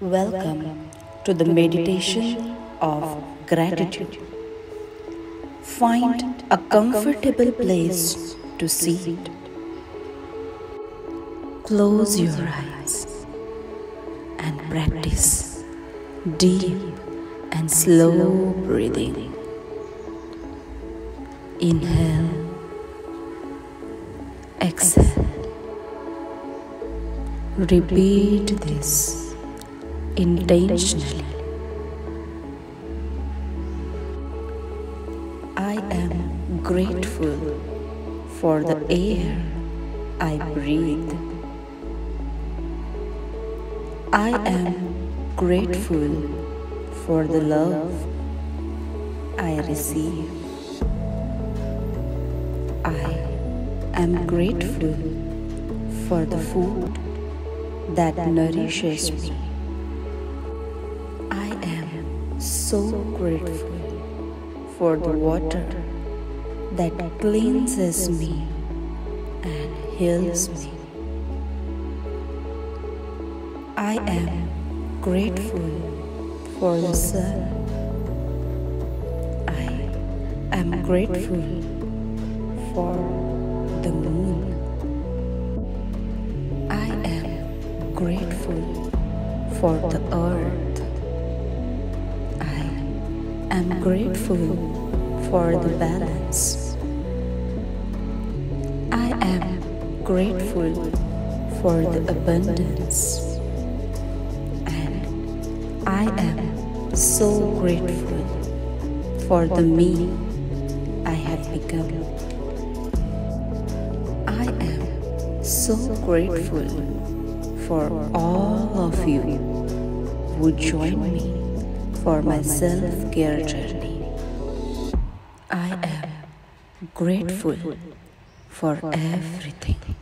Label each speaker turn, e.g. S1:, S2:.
S1: Welcome to the meditation of gratitude. Find a comfortable place to sit. Close your eyes and practice deep and slow breathing. Inhale, exhale. Repeat this intentionally. I am grateful for the air I breathe. I am grateful for the love I receive. I am grateful for the food that nourishes me. So grateful for the water that cleanses me and heals me. I am grateful for the sun. I am grateful for the moon. I am grateful for the earth. I am grateful for the balance. I am grateful for the abundance. And I am so grateful for the me I have become. I am so grateful for all of you who join me for my self care journey. I am grateful for everything.